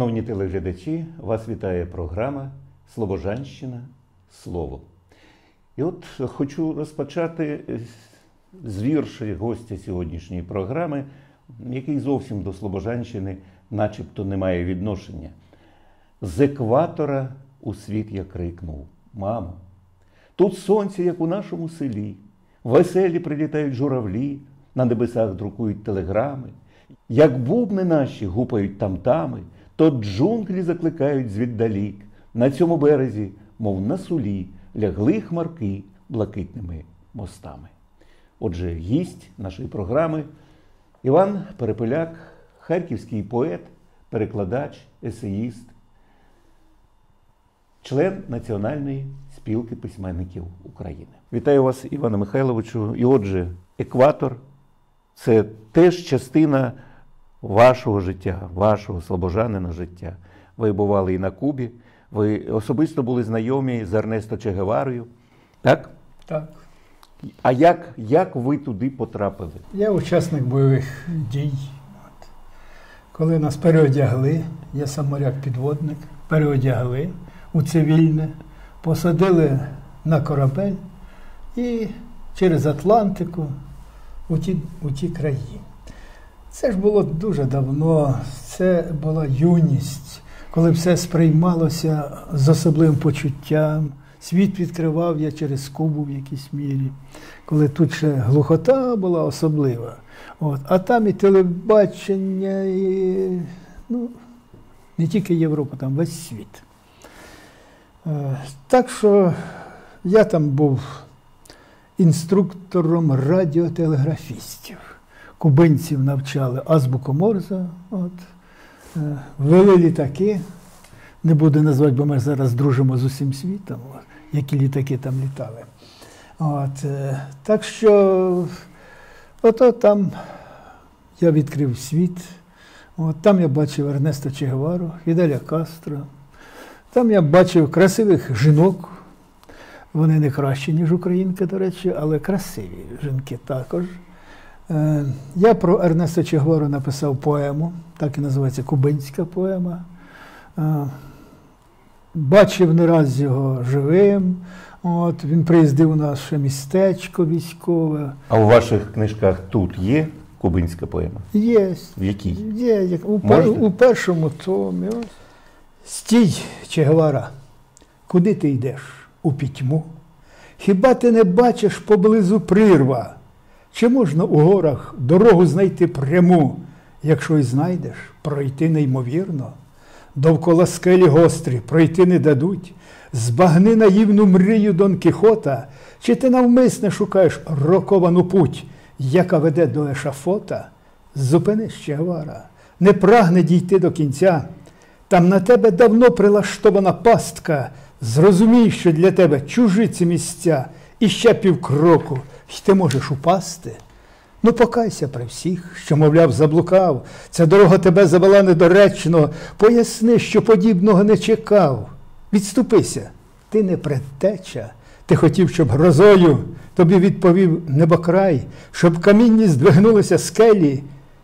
Шановні телеглядачі, вас вітає програма Слобожанщина Слово. І от хочу розпочати з вірша гостя сьогоднішньої програми, який зовсім до Слобожанщини начебто не має відношення. З екватора у світ я крикнув: Мамо, тут сонце, як у нашому селі, веселі прилітають журавлі, на небесах друкують телеграми, як бубни наші гупають тамтами, то джунглі закликають звіддалік. На цьому березі, мов на сулі, лягли хмарки блакитними мостами. Отже, гість нашої програми Іван Перепеляк, харківський поет, перекладач, есеїст, член Національної спілки письменників України. Вітаю вас, Івана Михайловичу. І отже, екватор це теж частина вашого життя, вашого слобожанина життя. Ви бували і на Кубі, ви особисто були знайомі з Ернесто Чегеварою. Так? Так. А як, як ви туди потрапили? Я учасник бойових дій. От. Коли нас переодягли, я сам моряк-підводник, переодягли у цивільне, посадили на корабель і через Атлантику у ті, у ті краї. Це ж було дуже давно, це була юність, коли все сприймалося з особливим почуттям. Світ відкривав я через Кубу в якійсь мірі, коли тут ще глухота була особлива. От. А там і телебачення, і ну, не тільки Європа, там весь світ. Е, так що я там був інструктором радіотелеграфістів. Кубинців навчали азбуку Морза, от, е, вели літаки. Не буду назвати, бо ми зараз дружимо з усім світом, які літаки там літали. От, е, Так що ото там я відкрив світ. От, Там я бачив Ернеста Чегевару, Фіделя Кастро. Там я бачив красивих жінок. Вони не кращі, ніж українки, до речі, але красиві жінки також. Е, Я про Ернеста Чегвору написав поему, так і називається Кубинська поема. Е, Бачив не раз його живим. От, Він приїздив у наше містечко військове. А у ваших книжках тут є кубинська поема? Є. В якій? Є, як у, пер, у першому томі. Ось. Стій, Чегвара, куди ти йдеш? У пітьму? Хіба ти не бачиш поблизу прірва? Чи можна у горах дорогу знайти пряму? Якщо й знайдеш, пройти неймовірно. Довкола скелі гострі пройти не дадуть. Збагни наївну мрію Дон Кіхота, чи ти навмисне шукаєш роковану путь, яка веде до ешафота? Зупинись, Чегвара, не прагне дійти до кінця. Там на тебе давно прилаштована пастка. Зрозумій, що для тебе чужі ці місця, і ще півкроку, й ти можеш упасти. Ну, покайся при всіх, що, мовляв, заблукав. Ця дорога тебе завела недоречно. Поясни, що подібного не чекав. Відступися, ти не предтеча. Ти хотів, щоб грозою тобі відповів небокрай, щоб камінні здвигнулися скелі.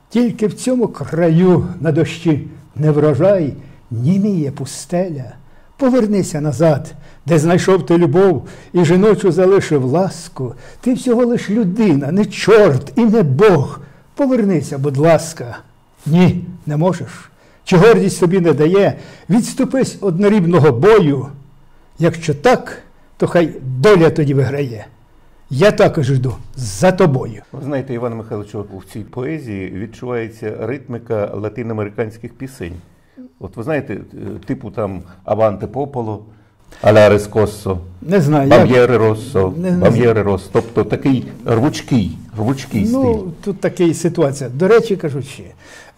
Тільки в цьому краю на дощі не врожай, німіє пустеля. Повернися назад, де знайшов ти любов і жіночу залишив ласку. Ти всього лиш людина, не чорт і не Бог. Повернися, будь ласка. Ні, не можеш. Чи гордість тобі не дає, відступись однорібного бою. Якщо так, то хай доля тоді виграє. Я також йду за тобою. Ви знаєте, Іван Михайловичу, у цій поезії відчувається ритмика латиноамериканських пісень. От ви знаєте, типу там Аванте Пополо, Аля Скоссо, Не знаю. Бам'єре Россо, Бам'єре Россо. Тобто такий рвучкий, рвучкий стиль. Ну, тут така ситуація. До речі, кажучи,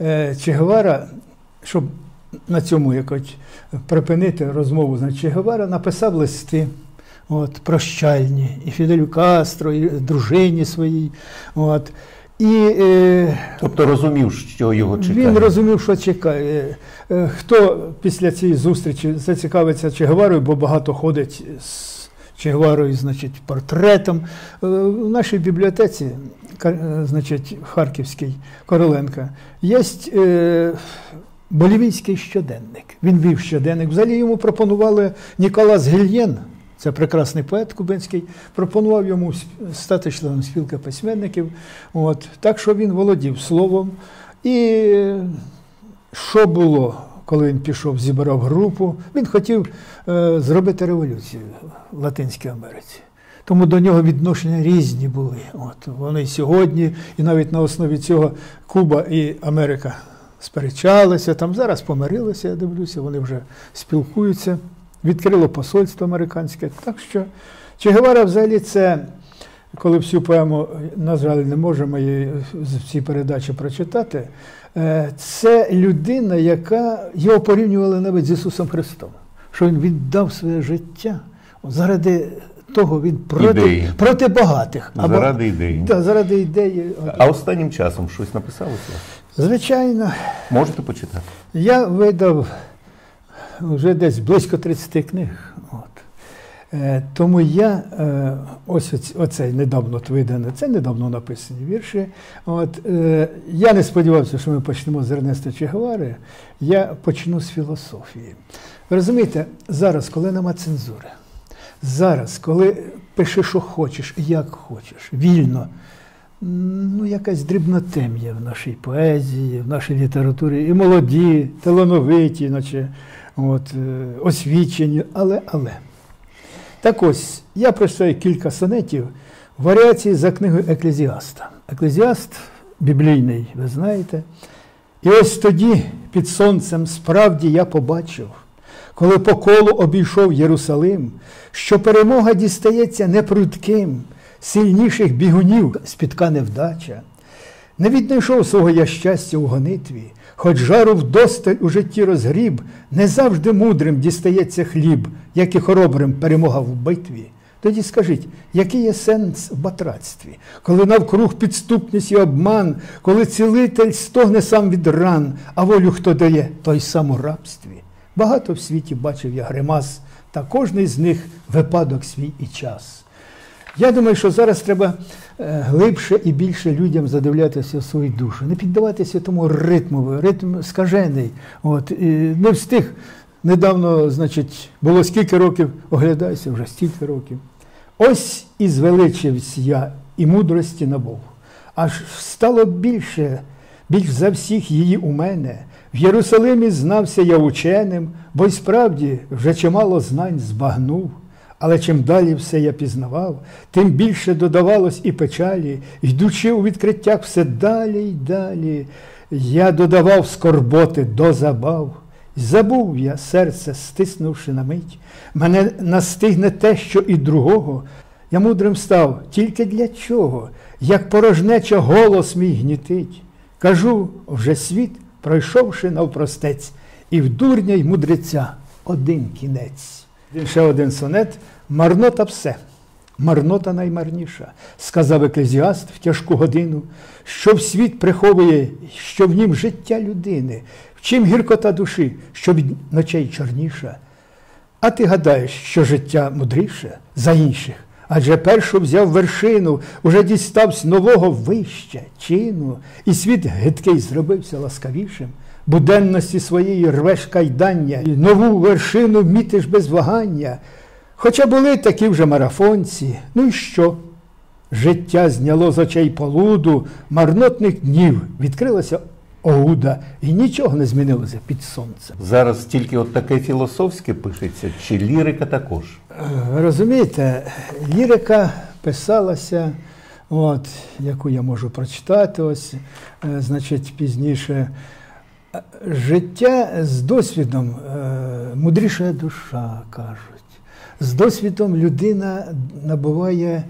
е, Че Гевара, щоб на цьому якось припинити розмову з Че Гевара, написав листи. От, прощальні, і Фіделю Кастро, і дружині своїй. От. І е, Тобто розумів, що його чекає. він розумів, що чекає. Е, Хто після цієї зустрічі зацікавиться Че Геварою, бо багато ходить з Чегеварою, значить, портретом. Е, В нашій бібліотеці, е, значить, Харківській Короленка, є е, Болівійський щоденник. Він вів щоденник. Взагалі йому пропонували Ніколас Гільєн, це прекрасний поет кубинський, пропонував йому стати членом спілки письменників. От, Так що він володів словом. І що було, коли він пішов, зібрав групу, він хотів е, зробити революцію в Латинській Америці. Тому до нього відношення різні були. От Вони сьогодні, і навіть на основі цього Куба і Америка сперечалися, там зараз помирилися, я дивлюся, вони вже спілкуються, відкрило посольство американське. Так що Че Гевара взагалі це, коли всю поему, на жаль, не можемо її в цій передачі прочитати, е, це людина, яка його порівнювали навіть з Ісусом Христом, що Він віддав своє життя заради того він проти ідеї. проти багатих. Заради ідеї. Так, заради ідеї. А останнім часом щось написалося? Звичайно. Можете почитати? Я видав вже десь близько 30 книг. От. Е, тому я е, ось оцей недавно видане, це недавно написані вірші. От, е, Я не сподівався, що ми почнемо з Ернеста Чегевари, я почну з філософії. Ви розумієте, зараз, коли нема цензури, зараз, коли пиши, що хочеш, як хочеш, вільно, ну, якась дрібнотем'я в нашій поезії, в нашій літературі, і молоді, талановиті, наче, от, е, освічені, але, але. Так ось, я прочитаю кілька сонетів варіації за книгою Еклезіаста. Еклезіаст біблійний, ви знаєте. І ось тоді під сонцем справді я побачив коли по колу обійшов Єрусалим, що перемога дістається непрудким, сильніших бігунів спітка невдача. Не віднайшов свого я щастя у гонитві, хоч жару вдосталь у житті розгріб, не завжди мудрим дістається хліб, як і хоробрим перемога в битві. Тоді скажіть, який є сенс в батрацтві, коли навкруг підступність і обман, коли цілитель стогне сам від ран, а волю хто дає, той сам у рабстві. Багато в світі бачив я гримас, та кожний з них випадок свій і час. Я думаю, що зараз треба е, глибше і більше людям задивлятися в свою душу, не піддаватися тому ритму, ритм скажений. От, і Не встиг. Недавно, значить, було скільки років, оглядаюся вже стільки років. Ось і звеличився я і мудрості набув. Аж стало більше, більш за всіх її у мене. В Єрусалимі знався я ученим, бо й справді вже чимало знань збагнув. Але чим далі все я пізнавав, тим більше додавалось і печалі, йдучи у відкриттях все далі й далі. Я додавав скорботи до забав. Забув я серце, стиснувши на мить. Мене настигне те, що і другого. Я мудрим став тільки для чого, як порожнеча голос мій гнітить. Кажу вже світ пройшовши навпростець, і в дурня й мудреця один кінець. Ще один сонет марнота все, марнота наймарніша, сказав еклезіаст в тяжку годину, що в світ приховує, що в нім життя людини, в чим гіркота душі, що від ночей чорніша. А ти гадаєш, що життя мудріше за інших? Адже першу взяв вершину, уже дістався нового вища чину, і світ гидкий зробився ласкавішим. Буденності своєї рвеш кайдання, і нову вершину мітиш без вагання. Хоча були такі вже марафонці, ну і що? Життя зняло з очей полуду, марнотних днів відкрилася Оуда, і нічого не змінилося під сонцем. Зараз тільки от таке філософське пишеться, чи лірика також? Розумієте, лірика писалася, от, яку я можу прочитати, ось, е, значить, пізніше. Життя з досвідом е, мудріша душа кажуть. З досвідом людина набуває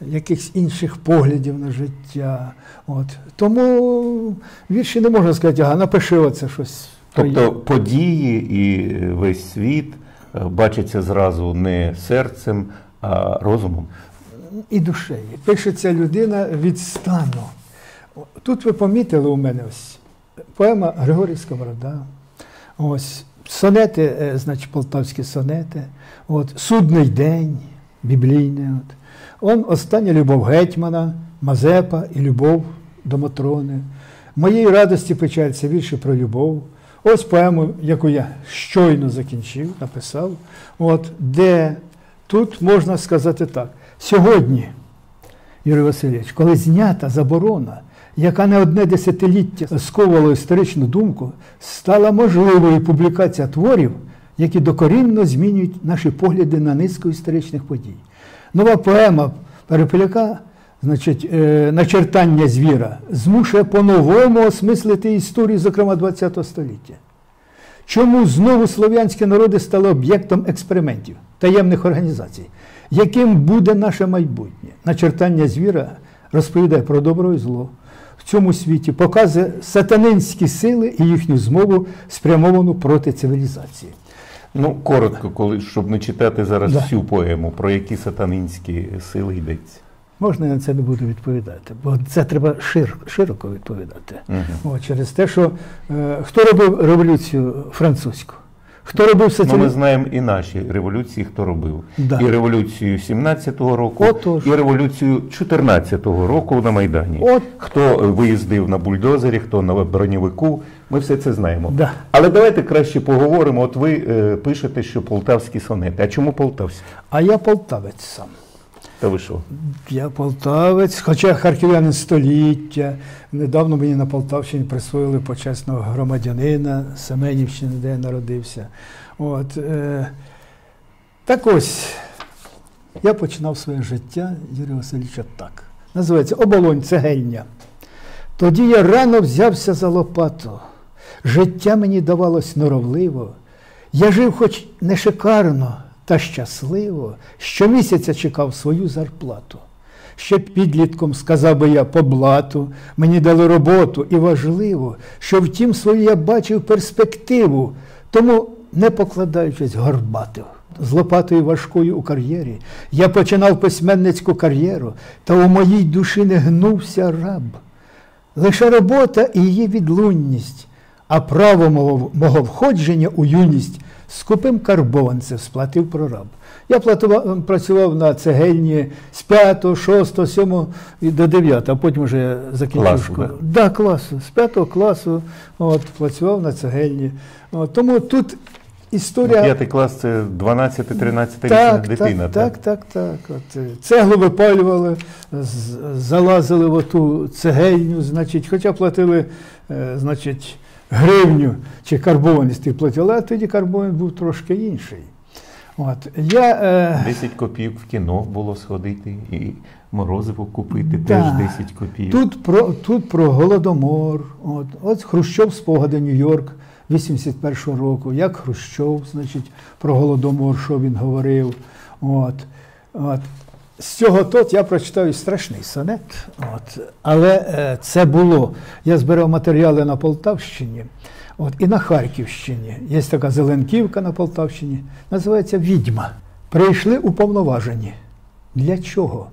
якихось інших поглядів на життя. От. Тому вірші не можна сказати, ага, напиши оце щось. Тобто події і весь світ е, бачаться зразу не серцем, а розумом. І душею. Пишеться людина від стану. Тут ви помітили у мене ось поема Григорій Сковорода, ось сонети, е, значить, полтавські сонети, от, судний день, біблійний. От. Он остання любов гетьмана, Мазепа і любов до Матрони. Моєї радості печаль це більше про любов. Ось поему, яку я щойно закінчив, написав, от, де тут можна сказати так. Сьогодні, Юрій Васильович, коли знята заборона, яка не одне десятиліття сковувала історичну думку, стала можливою публікація творів, які докорінно змінюють наші погляди на низку історичних подій. Нова поема Перепеляка, значить, е, начертання звіра, змушує по-новому осмислити історію, зокрема ХХ століття. Чому знову слов'янські народи стали об'єктом експериментів, таємних організацій? Яким буде наше майбутнє? Начертання звіра розповідає про добро і зло в цьому світі, показує сатанинські сили і їхню змову спрямовану проти цивілізації. Ну, коротко, коли, щоб не читати зараз Да. всю поему, про які сатанинські сили йдеться. Можна я на це не буду відповідати, бо це треба шир, широко відповідати. От, через те, що е, хто робив революцію французьку? Хто робив Ну, ми знаємо і наші революції, хто робив. Да. І революцію 17-го року, Отож. і революцію 14-го року на Майдані. От. Хто виїздив на бульдозері, хто на броньовику, ми все це знаємо. Да. Але давайте краще поговоримо. От ви е, пишете, що полтавські сонети. А чому полтавські? А я полтавець сам. Та ви що? Я полтавець, хоча харків'янин століття. Недавно мені на Полтавщині присвоїли почесного громадянина Семенівщини, де я народився. От, е, так ось, я починав своє життя, Юрій Васильович, так. Називається Оболонь, цегельня. Тоді я рано взявся за лопату. Життя мені давалось норовливо. Я жив хоч не шикарно, та щасливо. Щомісяця чекав свою зарплату. Ще підлітком сказав би я по блату, мені дали роботу, і важливо, що втім свою я бачив перспективу, тому, не покладаючись, горбатив. З лопатою важкою у кар'єрі. Я починав письменницьку кар'єру, та у моїй душі не гнувся раб. Лише робота і її відлунність, а право мого, мого входження у юність скупим карбованцем сплатив прораб. Я платував, працював на цегельні з 5, 6, 7 і до 9, а потім вже закінчив школу. да? Да, класу. З 5 класу от, працював на цегельні. От, тому тут історія. П'ятий клас це 12-13 річна Так, дитина. так, так, так, так. От, е, цеглу випалювали, залазили в оту цегельню, значить, хоча платили, е, значить, гривню чи карбованість платили, а тоді карбованість був трошки інший. От, я, е, 10 копійок в кіно було сходити і морозиво купити Да. теж 10 копійок. Тут про, тут про Голодомор, от, от Хрущов спогади Нью-Йорк 81-го року, як Хрущов, значить, про Голодомор, що він говорив. От, от. З цього тут я прочитаю страшний сонет. От. Але е, це було. Я збирав матеріали на Полтавщині от, і на Харківщині. Є така Зеленківка на Полтавщині, називається Відьма. Прийшли уповноважені. Для чого?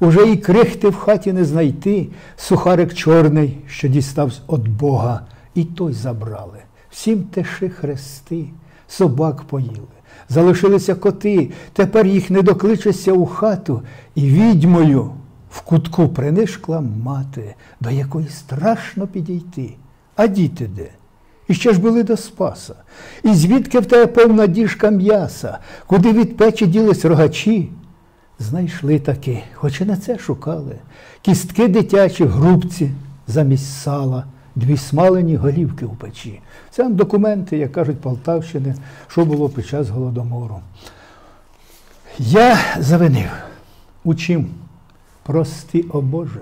Уже і крихти в хаті не знайти, сухарик чорний, що дістався від Бога, і той забрали. Всім теши хрести, собак поїли. Залишилися коти, тепер їх не докличешся у хату, і відьмою в кутку принишкла мати, до якої страшно підійти. А діти де? І ще ж були до Спаса. І звідки в тебе повна діжка м'яса, куди від печі ділись рогачі? Знайшли таки, хоч і на це шукали. Кістки дитячі в грубці замість сала, дві смалені голівки у печі. Це документи, як кажуть Полтавщини, що було під час голодомору. Я завинив. У чим? Прости, о Боже.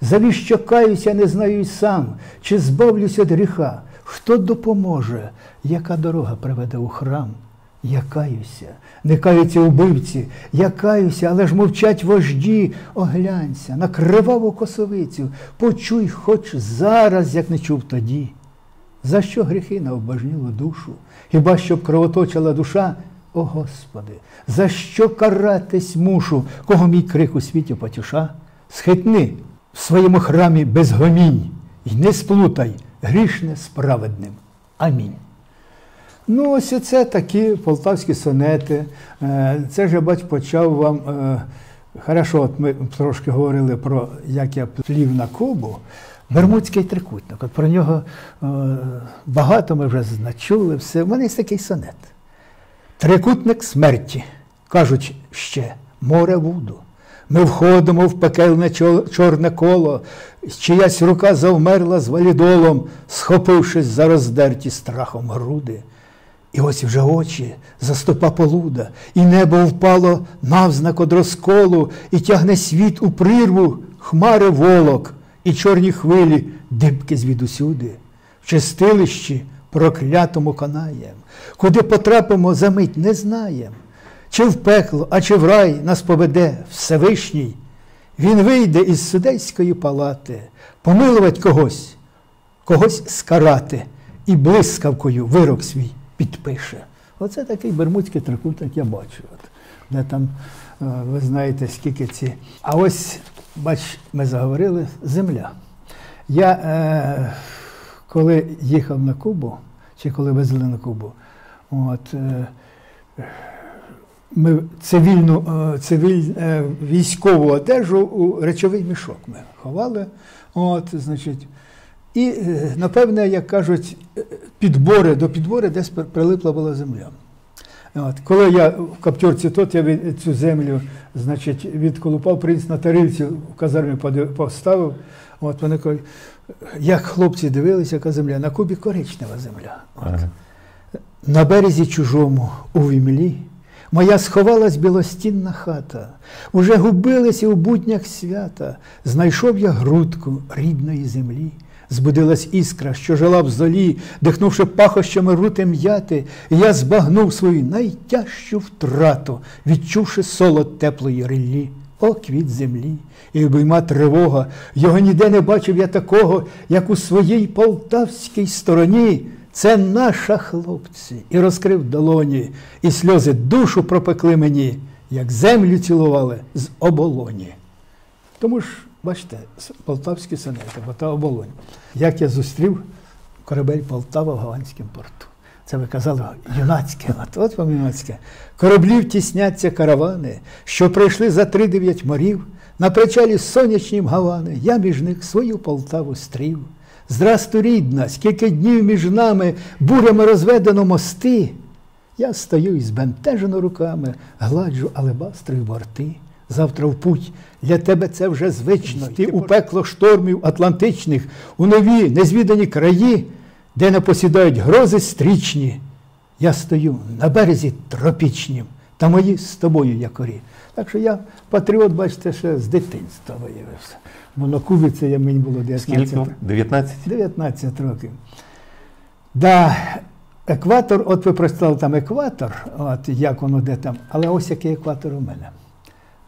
Завіщо каюся, не знаю й сам, чи збавлюсь від гріха. Хто допоможе, яка дорога приведе у храм? Я каюся, не каються убивці, я каюся, але ж мовчать вожді. Оглянься на криваву косовицю, почуй хоч зараз, як не чув тоді. За що гріхи на душу? Хіба щоб кровоточила душа? О Господи, за що каратись мушу, кого мій крик у світі потіша? Схитни в своєму храмі без гомінь, і не сплутай грішне з праведним. Амінь. Ну, ось це такі полтавські сонети. Е, Це ж я бач, почав вам. е, Хорошо, от ми трошки говорили про як я плів на Кубу. Бермудський трикутник. От про нього е, багато ми вже значули. Все. У мене є такий сонет. Трикутник смерті. Кажуть ще море вуду. Ми входимо в пекельне чорне коло, чиясь рука завмерла з валідолом, схопившись за роздерті страхом груди. І ось вже очі заступа полуда, і небо впало навзнак од розколу, і тягне світ у прірву, хмари волок, і чорні хвилі дибки звідусюди, в чистилищі проклятому канаєм, куди потрапимо за мить, не знаєм. Чи в пекло, а чи в рай нас поведе Всевишній, він вийде із судейської палати, помилувати когось, когось скарати і блискавкою вирок свій підпише. Оце такий бермудський трикутник я бачу. От, Де там, е, ви знаєте, скільки ці. А ось, бач, ми заговорили, земля. Я е, коли їхав на Кубу, чи коли везли на Кубу, от, е, ми цивільну е, цивіль, е, військову одежу у речовий мішок ми ховали. От, значить, І, напевне, як кажуть, підбори до підбори десь прилипла була земля. От. Коли я в каптюрці тут, я цю землю значить, відколупав, приніс на тарильці в казармі поставив. От вони кажуть, як хлопці дивилися, яка земля, на кубі коричнева земля. От. Ага. На березі чужому у вімлі. Моя сховалась білостінна хата, уже губилися у буднях свята, знайшов я грудку рідної землі, збудилась іскра, що жила в золі, дихнувши пахощами рути м'яти, я збагнув свою найтяжчу втрату, відчувши солод теплої риллі. О, квіт землі, і обійма тривога, його ніде не бачив я такого, як у своїй полтавській стороні. Це наша хлопці, і розкрив долоні, і сльози душу пропекли мені, як землю цілували з оболоні. Тому ж, бачите, полтавські сонети, бо та оболонь. Як я зустрів корабель Полтава в Голландському порту. Це ви казали юнацьке, от от вам юнацьке. Кораблів тісняться каравани, що прийшли за три дев'ять морів, на причалі сонячнім гавани, я між них свою Полтаву стрів. Здрасту, рідна, скільки днів між нами бурями розведено мости. Я стою із бентежено руками, гладжу алебастрою борти. Завтра в путь для тебе це вже звично. Ти у пекло штормів Атлантичних, у нові незвідані краї, де не посідають грози стрічні. Я стою на березі тропічнім, та мої з тобою якорі. Так що я патріот, бачите, ще з дитинства виявився. Бо на Кубі це мені було 19 Скільки? 19? 19 років. Да, екватор, от ви прочитали там екватор, от як воно де там, але ось який екватор у мене.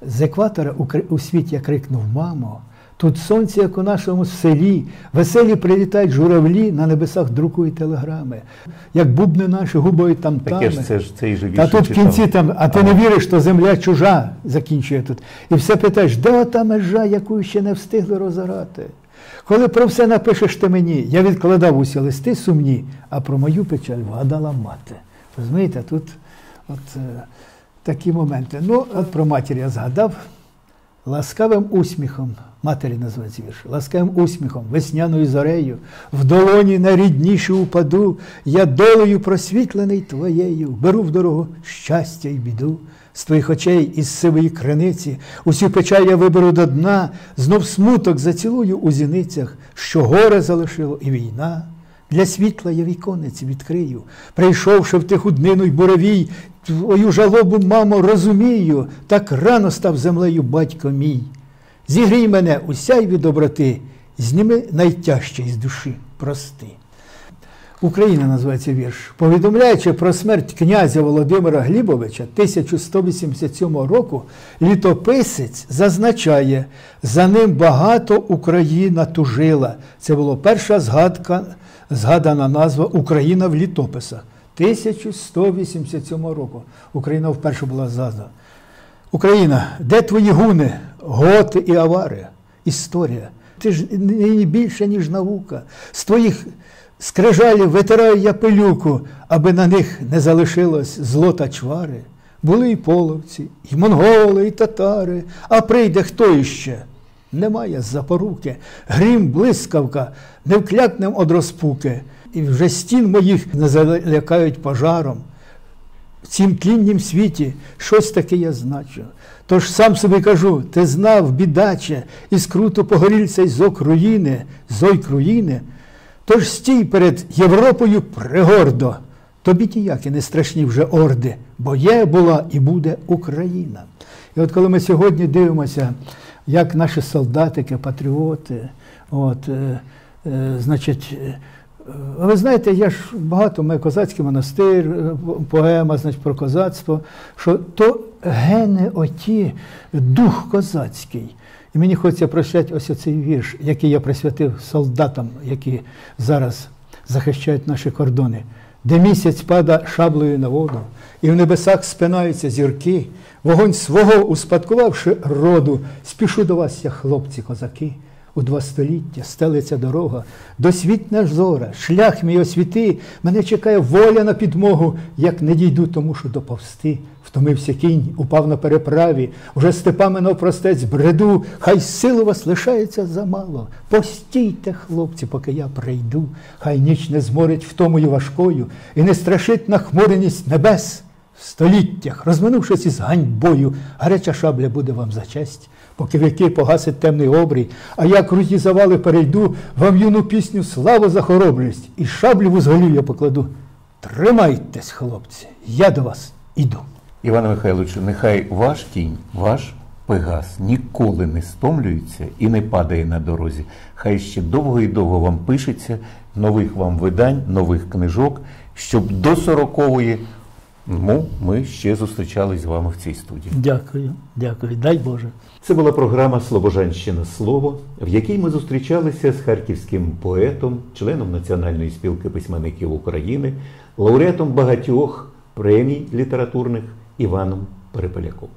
З екватора у, світі я крикнув Мамо. Тут сонце, як у нашому селі, веселі прилітають журавлі, на небесах друкують телеграми. Як бубни наші губою там Таке ж це ж цей же Та тут в кінці там, а ти ага. не віриш, що земля чужа закінчує тут. І все питаєш, де ота межа, яку ще не встигли розорати? Коли про все напишеш ти мені, я відкладав усі листи сумні, а про мою печаль вгадала мати. Розумієте, тут от е, такі моменти. Ну, от про матір я згадав. Ласкавим усміхом, матері називається вірш, ласкавим усміхом, весняною зорею, в долоні найріднішу упаду, я долею просвітлений твоєю, беру в дорогу щастя і біду, з твоїх очей із сивої криниці, усю печаль я виберу до дна, знов смуток зацілую у зіницях, що горе залишило і війна. Для світла я віконниці відкрию, прийшовши в тиху днину й буровій, твою жалобу, мамо, розумію, так рано став землею батько мій. Зігрій мене усяйві доброти, зніми найтяжче із душі, прости. Україна називається вірш. Повідомляючи про смерть князя Володимира Глібовича 1187 року, літописець зазначає, за ним багато Україна тужила. Це була перша згадка, згадана назва Україна в літописах. 1187 року Україна вперше була згадана. Україна, де твої гуни, готи і авари? Історія. Ти ж нині більше, ніж наука. З твоїх скрижалів витираю я пилюку, аби на них не залишилось злота чвари. Були і половці, і монголи, і татари, а прийде хто іще? немає запоруки. Грім, блискавка, не вклякнем од розпуки. І вже стін моїх не залякають пожаром. В цім тліннім світі щось таке я значу. Тож сам собі кажу, ти знав, бідаче, і скруту погорільця й зок руїни, зой круїни. Тож стій перед Європою пригордо. Тобі тіякі не страшні вже орди, бо є, була і буде Україна. І от коли ми сьогодні дивимося, як наші солдатики, патріоти, от, е, е, значить, ви знаєте, я ж багато маю козацький монастир, е, поема значить, про козацтво, що то гени оті, дух козацький. І мені хочеться прощати ось оцей вірш, який я присвятив солдатам, які зараз захищають наші кордони, де місяць пада шаблею на воду, і в небесах спинаються зірки, вогонь свого успадкувавши роду, спішу до вас, я, хлопці, козаки. У два століття стелиться дорога, досвітна зора, шлях мій освіти, мене чекає воля на підмогу, як не дійду, тому що доповсти. Втомився кінь, упав на переправі, уже степами навпростець бреду, хай сил у вас лишається замало. Постійте, хлопці, поки я прийду, хай ніч не зморить втомою важкою. І не страшить нахмуреність небес. Століттях, розминувшись із ганьбою, гаряча шабля буде вам за честь, поки віки погасить темний обрій, а я круті завали перейду, вам юну пісню славу за хоробрість, і шаблю в узголів я покладу. Тримайтесь, хлопці, я до вас іду. Іване Михайловичу, нехай ваш кінь, ваш Пегас ніколи не стомлюється і не падає на дорозі. Хай ще довго і довго вам пишеться, нових вам видань, нових книжок, щоб до сорокової ну, ми ще зустрічались з вами в цій студії. Дякую, дякую, дай Боже. Це була програма Слобожанщина Слово, в якій ми зустрічалися з харківським поетом, членом Національної спілки письменників України, лауреатом багатьох премій літературних Іваном Перепеляком.